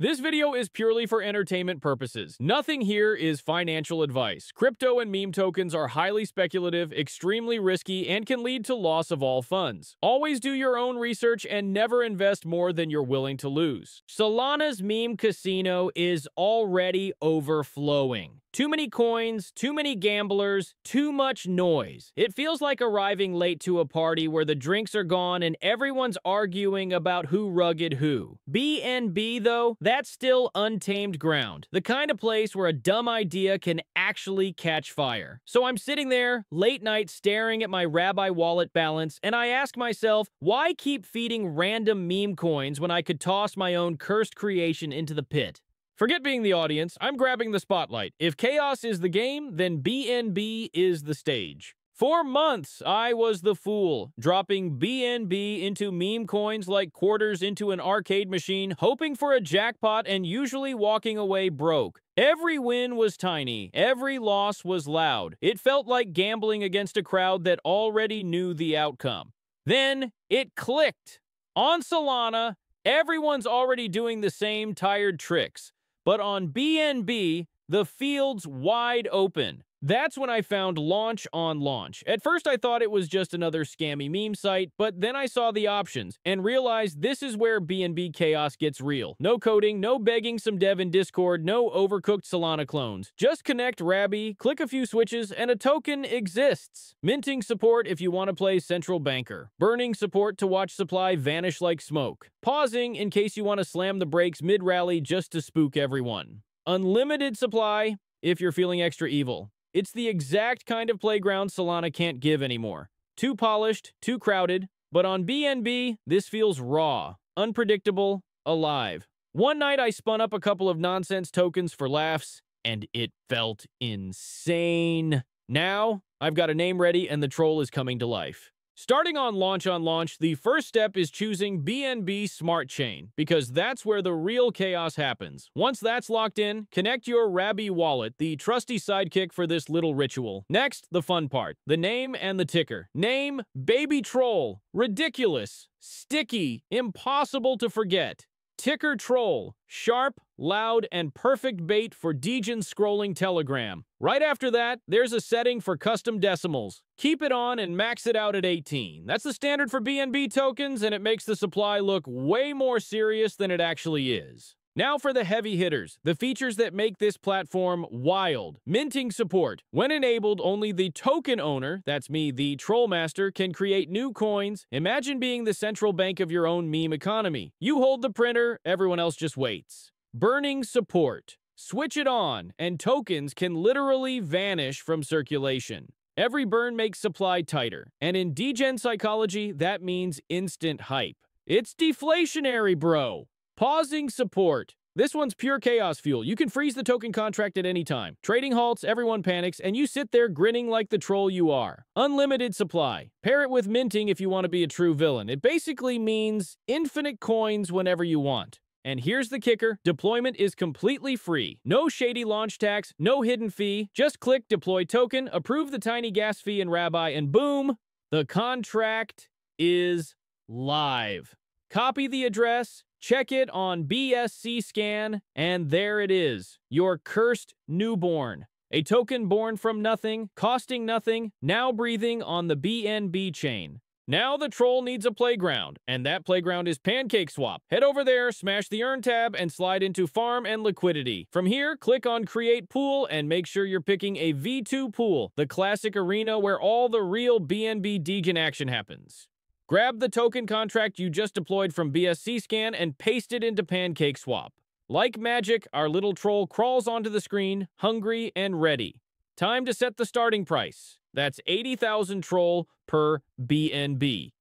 This video is purely for entertainment purposes. Nothing here is financial advice. Crypto and meme tokens are highly speculative, extremely risky, and can lead to loss of all funds. Always do your own research and never invest more than you're willing to lose. Solana's meme casino is already overflowing. Too many coins, too many gamblers, too much noise. It feels like arriving late to a party where the drinks are gone and everyone's arguing about who rugged who. BNB, though, that's still untamed ground. The kind of place where a dumb idea can actually catch fire. So I'm sitting there, late night, staring at my Rabby wallet balance, and I ask myself, why keep feeding random meme coins when I could toss my own cursed creation into the pit? Forget being the audience, I'm grabbing the spotlight. If chaos is the game, then BNB is the stage. For months, I was the fool, dropping BNB into meme coins like quarters into an arcade machine, hoping for a jackpot and usually walking away broke. Every win was tiny, every loss was loud. It felt like gambling against a crowd that already knew the outcome. Then it clicked. On Solana, everyone's already doing the same tired tricks. But on BNB, the field's wide open. That's when I found Launch on Lunch. At first, I thought it was just another scammy meme site, but then I saw the options and realized this is where BNB chaos gets real. No coding, no begging some dev in Discord, no overcooked Solana clones. Just connect Rabby, click a few switches, and a token exists. Minting support if you want to play Central Banker. Burning support to watch supply vanish like smoke. Pausing in case you want to slam the brakes mid-rally just to spook everyone. Unlimited supply if you're feeling extra evil. It's the exact kind of playground Solana can't give anymore. Too polished, too crowded, but on BNB, this feels raw, unpredictable, alive. One night I spun up a couple of nonsense tokens for laughs, and it felt insane. Now, I've got a name ready and the troll is coming to life. Starting on Launch on Lunch, the first step is choosing BNB Smart Chain, because that's where the real chaos happens. Once that's locked in, connect your Rabby wallet, the trusty sidekick for this little ritual. Next, the fun part, the name and the ticker. Name, Baby Troll. Ridiculous. Sticky. Impossible to forget. Ticker Troll, sharp, loud, and perfect bait for Degen scrolling Telegram. Right after that, there's a setting for custom decimals. Keep it on and max it out at 18. That's the standard for BNB tokens, and it makes the supply look way more serious than it actually is. Now for the heavy hitters, the features that make this platform wild. Minting support. When enabled, only the token owner, that's me, the Trollmaster, can create new coins. Imagine being the central bank of your own meme economy. You hold the printer, everyone else just waits. Burning support. Switch it on, and tokens can literally vanish from circulation. Every burn makes supply tighter, and in degen psychology, that means instant hype. It's deflationary, bro! Pausing support. This one's pure chaos fuel. You can freeze the token contract at any time. Trading halts, everyone panics, and you sit there grinning like the troll you are. Unlimited supply. Pair it with minting if you want to be a true villain. It basically means infinite coins whenever you want. And here's the kicker, deployment is completely free. No shady launch tax, no hidden fee. Just click deploy token, approve the tiny gas fee in Rabby, and boom, the contract is live. Copy the address, Check it on BSC scan, and there it is, your cursed newborn. A token born from nothing, costing nothing, now breathing on the BNB chain. Now the troll needs a playground, and that playground is PancakeSwap. Head over there, smash the Earn tab, and slide into Farm and Liquidity. From here, click on Create Pool, and make sure you're picking a V2 pool, the classic arena where all the real BNB degen action happens. Grab the token contract you just deployed from BSC Scan and paste it into PancakeSwap. Like magic, our little troll crawls onto the screen, hungry and ready. Time to set the starting price. That's 80,000 troll per BNB.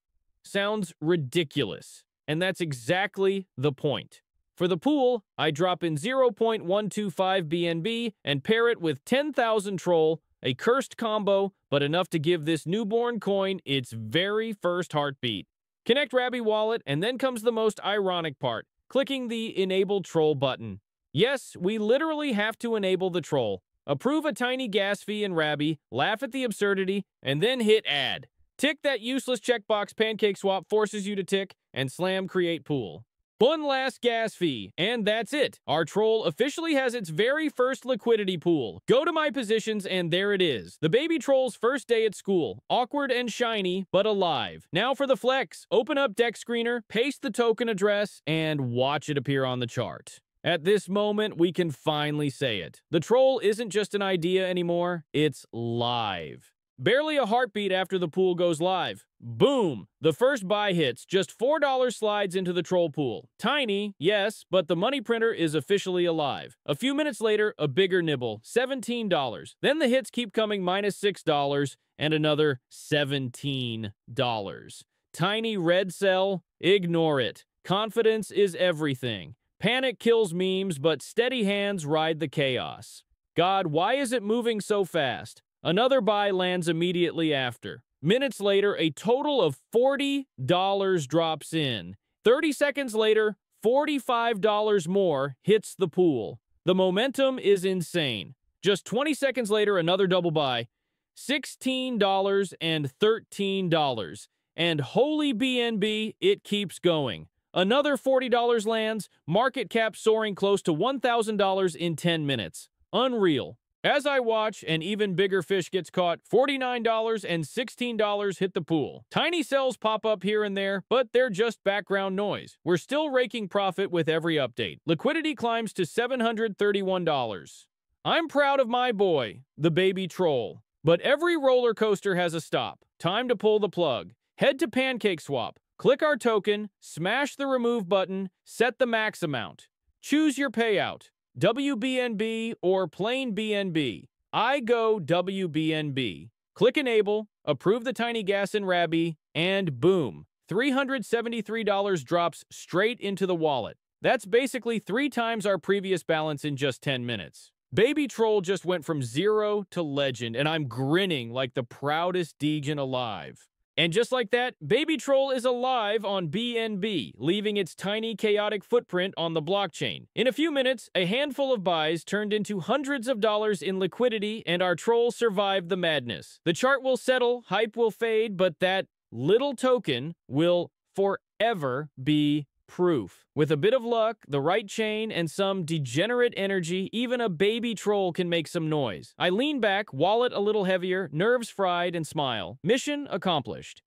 Sounds ridiculous, and that's exactly the point. For the pool, I drop in 0.125 BNB and pair it with 10,000 troll a cursed combo, but enough to give this newborn coin its very first heartbeat. Connect Rabby Wallet, and then comes the most ironic part, clicking the Enable Troll button. Yes, we literally have to enable the troll. Approve a tiny gas fee in Rabby, laugh at the absurdity, and then hit Add. Tick that useless checkbox PancakeSwap forces you to tick, and slam Create Pool. One last gas fee, and that's it. Our troll officially has its very first liquidity pool. Go to my positions, and there it is. The baby troll's first day at school. Awkward and shiny, but alive. Now for the flex. Open up DEX Screener, paste the token address, and watch it appear on the chart. At this moment, we can finally say it. The troll isn't just an idea anymore, it's live. Barely a heartbeat after the pool goes live. Boom! The first buy hits, just $4 slides into the troll pool. Tiny, yes, but the money printer is officially alive. A few minutes later, a bigger nibble, $17. Then the hits keep coming minus $6 and another $17. Tiny red sell, ignore it. Confidence is everything. Panic kills memes, but steady hands ride the chaos. God, why is it moving so fast? Another buy lands immediately after. Minutes later, a total of $40 drops in. 30 seconds later, $45 more hits the pool. The momentum is insane. Just 20 seconds later, another double buy. $16 and $13. And holy BNB, it keeps going. Another $40 lands, market cap soaring close to $1,000 in 10 minutes. Unreal. As I watch, an even bigger fish gets caught. $49 and $16 hit the pool. Tiny sells pop up here and there, but they're just background noise. We're still raking profit with every update. Liquidity climbs to $731. I'm proud of my boy, the baby troll. But every roller coaster has a stop. Time to pull the plug. Head to PancakeSwap. Click our token, smash the remove button, set the max amount. Choose your payout. WBNB or plain BNB. I go WBNB. Click Enable, approve the Tiny Gas in Rabby, and boom, $373 drops straight into the wallet. That's basically three times our previous balance in just 10 minutes. Baby Troll just went from zero to legend, and I'm grinning like the proudest Degen alive. And just like that, Baby Troll is alive on BNB, leaving its tiny chaotic footprint on the blockchain. In a few minutes, a handful of buys turned into hundreds of dollars in liquidity, and our troll survived the madness. The chart will settle, hype will fade, but that little token will forever be proof. With a bit of luck, the right chain, and some degenerate energy, even a baby troll can make some noise. I lean back, wallet a little heavier, nerves fried, and smile. Mission accomplished.